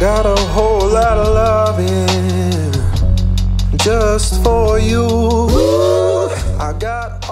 Got a whole lot of loving just for you. I got